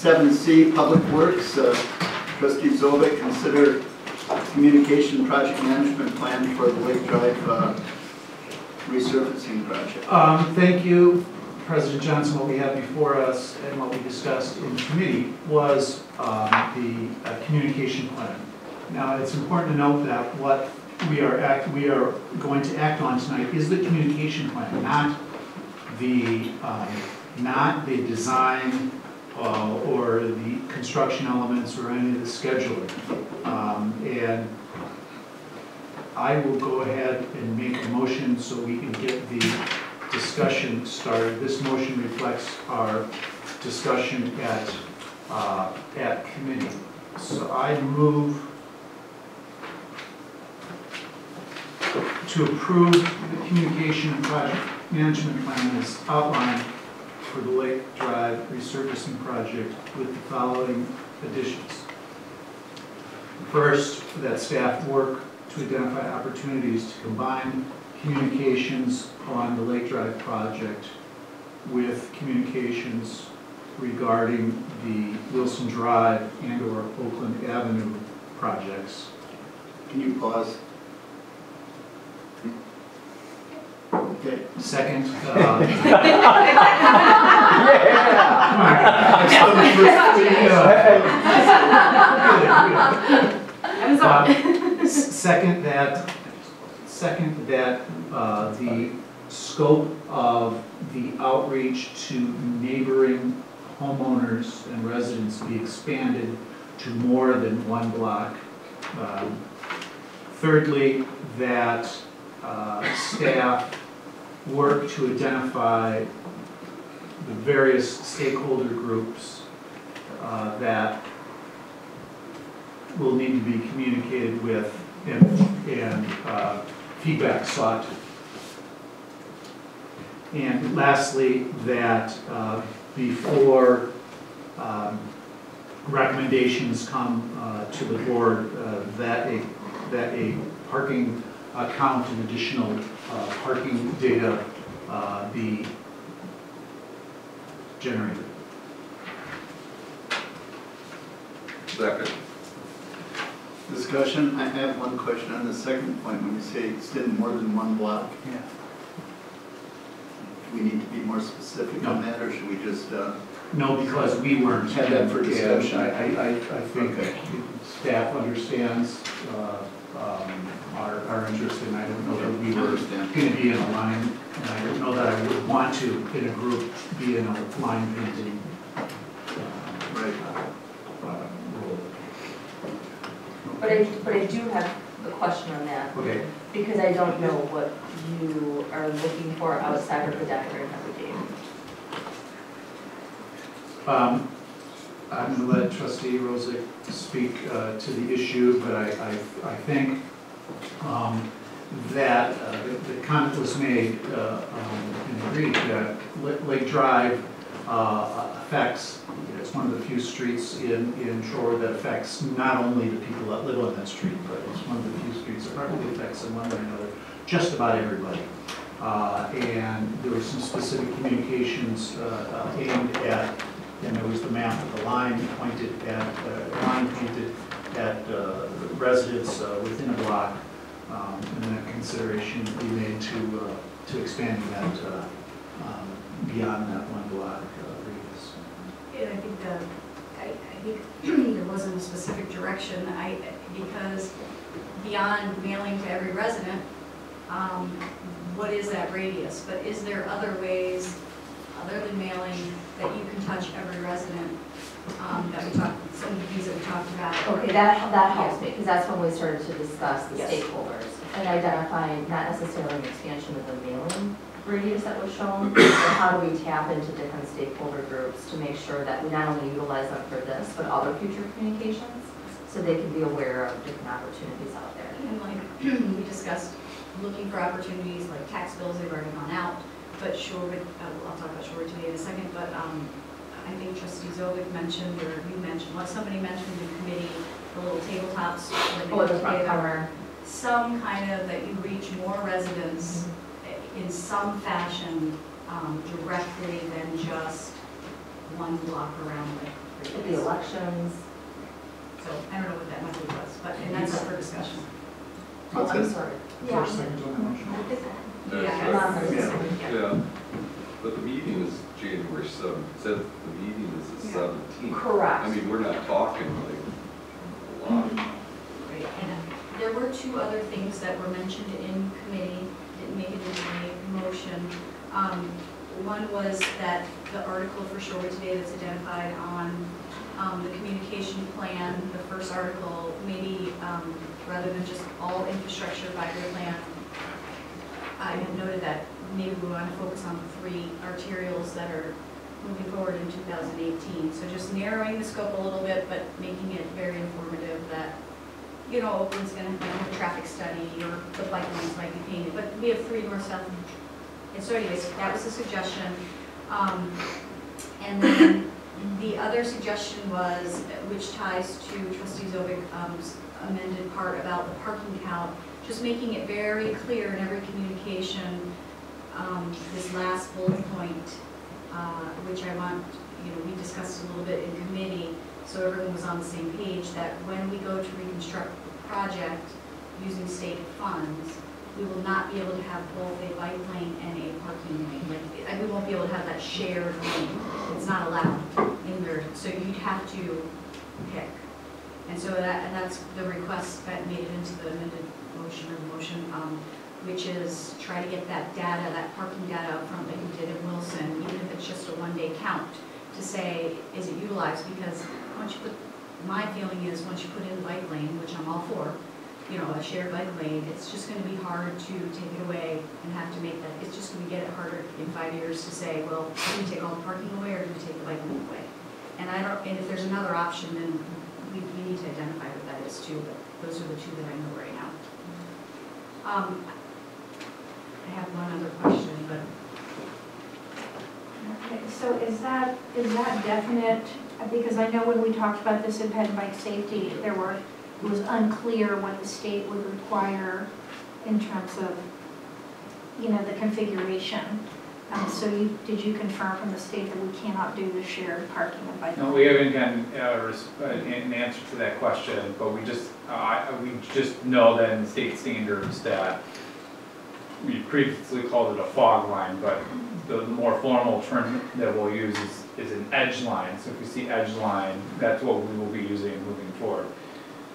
Seven C, Public Works, uh, trustee Zovic, consider communication project management plan for the Lake Drive uh, resurfacing project. Um, Thank you, President Johnson. What we have before us and what we discussed in committee was um, the uh, communication plan. Now, it's important to note that what we are act, we are going to act on tonight is the communication plan, not the, um, not the design uh, or the construction elements or any of the scheduling. Um, And I will go ahead and make a motion so we can get the discussion started. This motion reflects our discussion at, uh, at committee. So I move to approve the communication project management plan as outlined for the Lake Drive resurfacing project with the following additions. First, that staff work to identify opportunities to combine communications on the Lake Drive project with communications regarding the Wilson Drive and/or Oakland Avenue projects. Can you pause? Okay, Second, uh, I'm sorry. Uh, Second, that, second, that uh, the scope of the outreach to neighboring homeowners and residents be expanded to more than one block. Um, Thirdly, that uh, staff work to identify the various stakeholder groups uh, that will need to be communicated with and, and uh, feedback sought. And lastly, that uh, before um, recommendations come uh, to the board, uh, that a, that a parking account and additional uh, parking data uh, be generated. Second. discussion, I have one question on the second point, when you say extend more than one block, Yeah. do we need to be more specific on that, or should we just, uh, No, because we weren't. Had that for and discussion. I, I, I I think Okay. staff understands, uh, um, our, our interest, and I don't know that we were gonna be in a line, and I don't know that I would want to, in a group, be in a line painting. uh, Right. uh. But I, but I do have a question on that, Okay, because I don't know what you are looking for outside of the decorative everyday. um, I'm gonna let trustee Rosick speak, uh, to the issue, but I, I, I think, um, that uh, the the comment was made uh, um, and agreed that Lake Drive uh, affects, it's one of the few streets in, in Shore that affects not only the people that live on that street, but it's one of the few streets that probably affects in one way or another, just about everybody. Uh, And there were some specific communications uh, aimed at, and there was the map of the line pointed at, uh, line pointed at uh, residents uh, within a block um, and then a consideration be made to, uh, to expanding that uh, um, beyond that one block uh, radius. Yeah, I think that, I, I think there wasn't a specific direction, I, because beyond mailing to every resident, um, what is that radius? But is there other ways, other than mailing, that you can touch every resident, um, that we talked, some of the things that we talked about? Okay, that, that helps me, because that's when we started to discuss the Yes. stakeholders and identifying not necessarily an expansion of the mailing radius that was shown, but how do we tap into different stakeholder groups to make sure that we not only utilize them for this, but other future communications, so they can be aware of different opportunities out there. And like, we discussed looking for opportunities, like tax bills they've already gone out, but Shorewood, uh, I'll talk about Shorewood today in a second, but, um, I think trustee Zovic mentioned, or you mentioned, well, somebody mentioned in committee, the little tabletops. where they Or the front together cover. Some kind of, that you reach more residents Mm-hmm. in some fashion, um, directly than just one block around the At the radius. elections, So I don't know what that method was, but, and that's up for discussion. Oh, What's I'm that? sorry. Yeah. First, second on that motion. Yeah. Not for Yeah. this. Yeah, but the meeting is January seventh, said the meeting is the Yeah. seventeenth. I Correct. mean, we're not talking like a lot. Right, and uh, there were two other things that were mentioned in committee, didn't make it into the motion. Um, One was that the article for Shorewood today that's identified on um, the communication plan, the first article, maybe um, rather than just all infrastructure five-year plan, I had noted that maybe we want to focus on the three arterials that are moving forward in 2018. So just narrowing the scope a little bit, but making it very informative that, you know, Oakland's gonna have a traffic study, or the bike lanes might be painted, but we have three north, south, and- so anyways, that was a suggestion. Um, And then the other suggestion was, which ties to trustee Zovic's amended part about the parking count, just making it very clear in every communication, um, this last bullet point, uh, which I want, you know, we discussed a little bit in committee, so everyone was on the same page, that when we go to reconstruct the project using state funds, we will not be able to have both a bike lane and a parking lane, like, we won't be able to have that shared lane. It's not allowed in there, so you'd have to pick. And so that, and that's the request that made it into the amended motion or motion, um, which is try to get that data, that parking data up front like we did in Wilson, even if it's just a one-day count, to say, is it utilized? Because once you put, my feeling is, once you put in bike lane, which I'm all for, you know, a shared bike lane, it's just gonna be hard to take it away and have to make that, it's just gonna get it harder in five years to say, well, do we take all the parking away or do we take the bike lane away? And I don't, and if there's another option, then we, we need to identify what that is too, but those are the two that I know right now. Um, I have one other question, but Okay, so is that, is that definite? Because I know when we talked about this in ped bike safety, there were, it was unclear what the state would require in terms of, you know, the configuration. Um, so you, did you confirm from the state that we cannot do the shared parking of bike? No, we haven't gotten uh, uh, an an answer to that question, but we just, uh, we just know that in state standards that we previously called it a fog line, but the more formal term that we'll use is, is an edge line. So if you see edge line, that's what we will be using moving forward.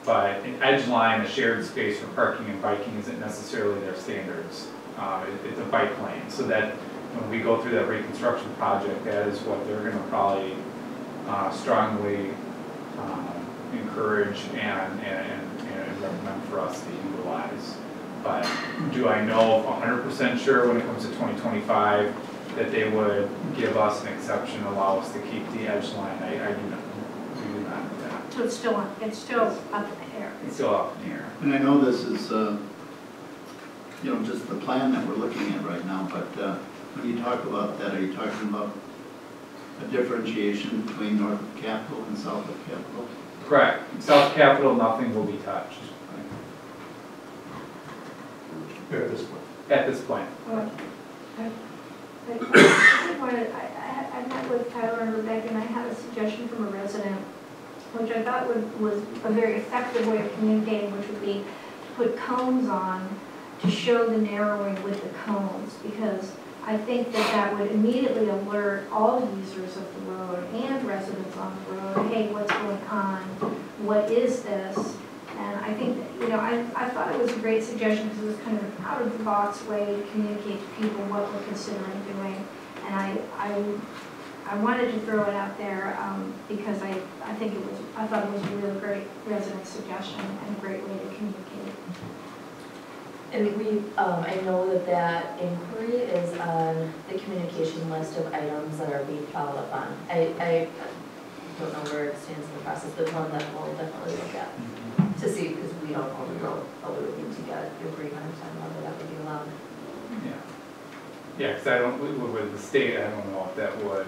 But an edge line, a shared space for parking and biking isn't necessarily their standards. Uh, it- It's a bike lane, so that when we go through that reconstruction project, that is what they're gonna probably uh, strongly um, encourage and, and, and recommend for us to utilize. But do I know hundred percent sure when it comes to twenty twenty-five that they would give us an exception, allow us to keep the edge line? I, I do not, we do not know that. So it's still, it's still up in the air. It's still up in the air. And I know this is, uh, you know, just the plan that we're looking at right now, but uh, when you talk about that, are you talking about a differentiation between north of Capitol and south of Capitol? Correct. South Capitol, nothing will be touched At this point. at this point. Well, I I wanted- I, I, I met with Tyler and Rebecca, and I had a suggestion from a resident, which I thought would, was a very effective way of communicating, which would be to put cones on to show the narrowing with the cones, because I think that that would immediately alert all users of the road and residents on the road, hey, what's going on? What is this? And I think, that, you know, I, I thought it was a great suggestion because it was kind of an out-of-the-box way to communicate to people what we're considering doing. And I, I, I wanted to throw it out there um, because I, I think it was, I thought it was a really great resident suggestion and a great way to communicate. And we, um, I know that that inquiry is on the communication list of items that are being followed up on. I, I don't know where it stands in the process, but one that we'll definitely look at to see, because we don't own the road, but we would need to get agreement on whether that would be allowed. Yeah. Yeah, because I don't, with with the state, I don't know if that would,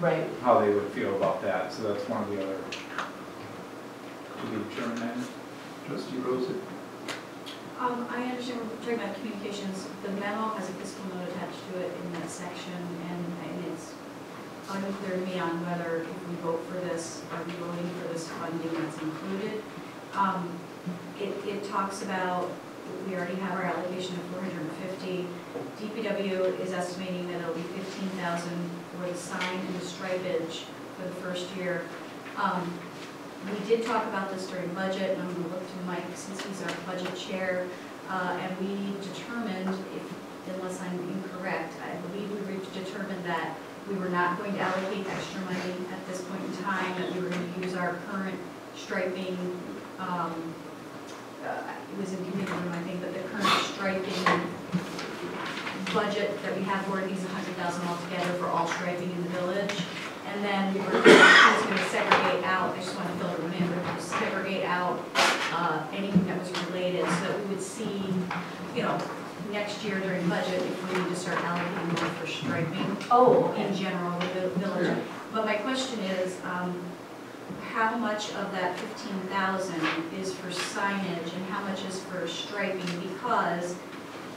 Right. how they would feel about that, so that's one of the other, to be determined. Trustee Rosa? Um, I understand we're talking about communications, the memo has a fiscal note attached to it in that section, and, and it's unclear to me on whether if we vote for this, are we voting for this funding that's included? Um, It, it talks about, we already have our allocation of four hundred and fifty. DPW is estimating that it'll be fifteen thousand for the sign and the stripage for the first year. Um, We did talk about this during budget, and I'm gonna look to Mike since he's our budget chair. Uh, and we determined, if, unless I'm incorrect, I believe we determined that we were not going to allocate extra money at this point in time, that we were gonna use our current striping, um, uh, was in committee room, I think, but the current striping budget that we have for a hundred thousand altogether for all striping in the village. And then we were, was gonna segregate out, I just wanna fill everyone in, but segregate out, uh, anything that was related, so that we would see, you know, next year during budget, if we need to start allocating more for striping Oh, in okay. general, the vi- village. But my question is, um, how much of that fifteen thousand is for signage and how much is for striping? Because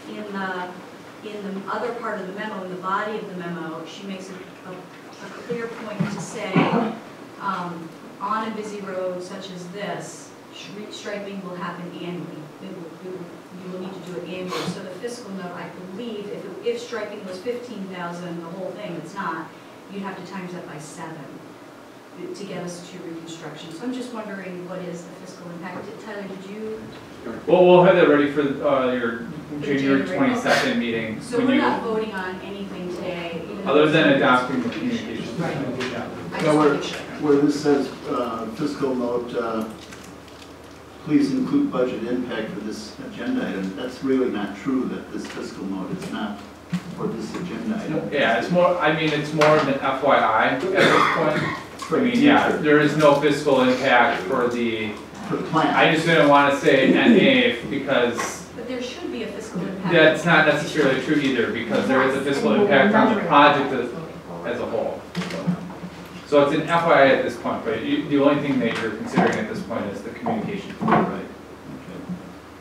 in the, in the other part of the memo, in the body of the memo, she makes a, a, a clear point to say, um, on a busy road such as this, stri- striping will happen annually. It will, it will- you will need to do it annually. So the fiscal note, I believe, if, it- if striping was fifteen thousand, the whole thing, it's not, you'd have to times that by seven to get us to reconstruction. So I'm just wondering, what is the fiscal impact? Tyler, did you, Well, we'll have that ready for, uh, your January January, twenty-second meeting. so when we're you- not voting on anything today? Other than adopting the communications. Right. Yeah. I just want to make sure. Where this says uh, fiscal note, uh, please include budget impact for this agenda item, that's really not true that this fiscal note is not for this agenda item. Yeah, it's more, I mean, it's more of an FYI at this point. I mean, yeah, there is no fiscal impact for the, For the plan. I just didn't wanna say NA because But there should be a fiscal impact. that's not necessarily true either, because there is a fiscal impact on the project as, as a whole. So it's an FYI at this point, but you, the only thing that you're considering at this point is the communication. Right.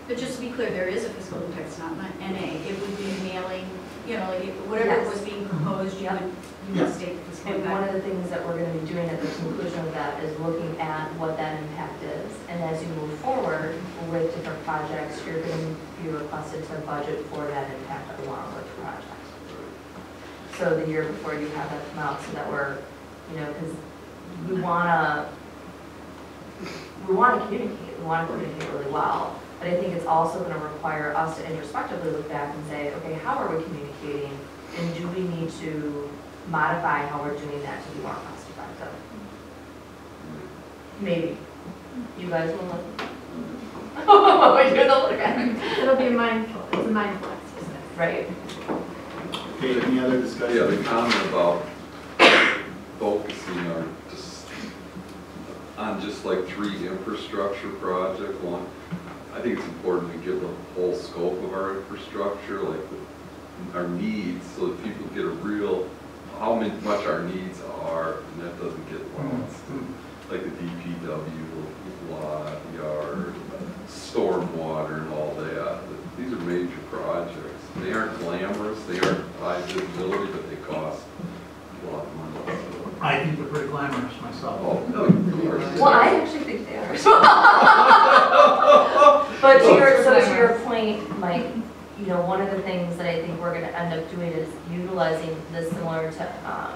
But just to be clear, there is a fiscal impact, it's not NA. It would be mailing, you know, like, if- whatever Yes. was being proposed, you would, you would Yes. state the fiscal And one of the things that we're gonna be doing at the conclusion of that is looking at what that impact is. And as you move forward with different projects, you're gonna be requested to budget for that impact along with the project. So the year before you have that come out, so that we're, you know, because we wanna, we wanna communicate, we wanna communicate really well. But I think it's also gonna require us to introspectively look back and say, okay, how are we communicating? And do we need to modify how we're doing that to be more cost effective? Maybe. You guys will look. We do the look at it. It'll be mindful, it's a mindful exercise. Right. Okay, any other Yeah, discussion? the comment about focusing on just, on just like three infrastructure projects, one, I think it's important to give the whole scope of our infrastructure, like the- our needs, so that people get a real, how much our needs are, and that doesn't get lost. Mm-hmm. Like the DPW lot, yard, stormwater and all that. These are major projects. They aren't glamorous, they aren't high visibility, but they cost a lot of money. I think they're pretty glamorous myself. Oh, no, of course. Well, I actually think they are. But to your, so to your point, Mike, you know, one of the things that I think we're gonna end up doing is utilizing this similar to, um,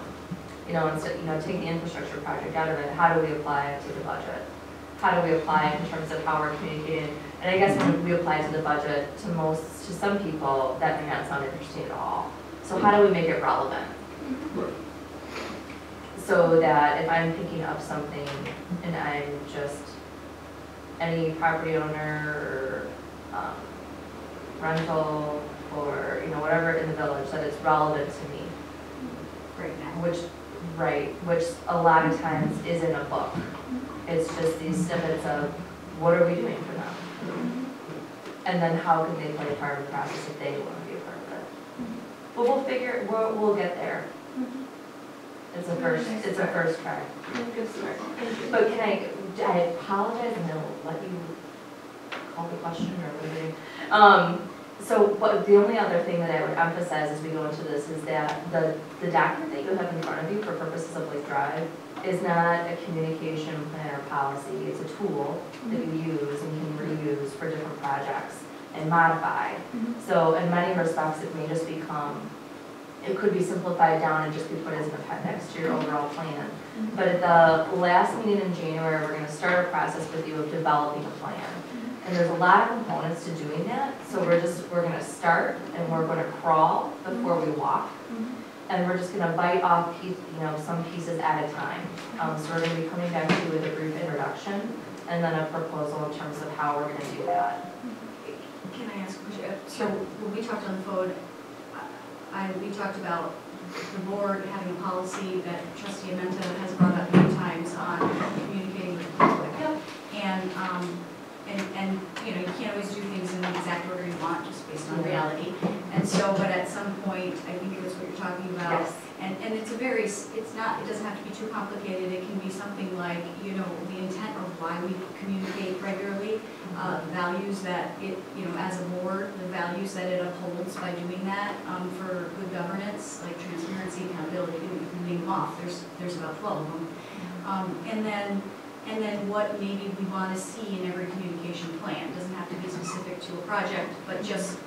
you know, instead, you know, take the infrastructure project out of it, how do we apply it to the budget? How do we apply it in terms of how we're communicating? And I guess when we apply it to the budget, to most, to some people, that may not sound interesting at all. So how do we make it relevant? So that if I'm picking up something and I'm just any property owner or um, rental or, you know, whatever in the village, that is relevant to me, Right now. which, right, which a lot of times isn't a book. Mm-hmm. It's just these snippets of, what are we doing for them? Mm-hmm. And then how can they play a part of the process if they want to be a part of it? Mm-hmm. But we'll figure, we'll, we'll get there. It's a first, it's a first try. Good start. But can I, I apologize and then let you call the question or whatever. Um, So, what, the only other thing that I would emphasize as we go into this is that the, the document that you have in front of you for purposes of Lake Drive is not a communication plan or policy, it's a tool that you use and can reuse for different projects and modify. So in many respects, it may just become, it could be simplified down and just be put as an appendix to your overall plan. But at the last meeting in January, we're gonna start a process with you of developing a plan. And there's a lot of components to doing that, so we're just, we're gonna start and we're gonna crawl before we walk. And we're just gonna bite off piece, you know, some pieces at a time. Um, so we're gonna be coming back to you with a brief introduction and then a proposal in terms of how we're gonna do that. Can I ask a question? So when we talked on the phone, I, we talked about the board having a policy that trustee Amenta has brought up many times on communicating with the public. And, um, and, and, you know, you can't always do things in the exact order you want, just based on reality. And so, but at some point, I think it was what you're talking about, Yes. and, and it's a very, it's not, it doesn't have to be too complicated, it can be something like, you know, the intent of why we communicate regularly, uh, values that it, you know, as a board, the values that it upholds by doing that, um, for good governance, like transparency, accountability, you can name them off, there's, there's about twelve of them. Um, and then, and then what maybe we wanna see in every communication plan, doesn't have to be specific to a project, but just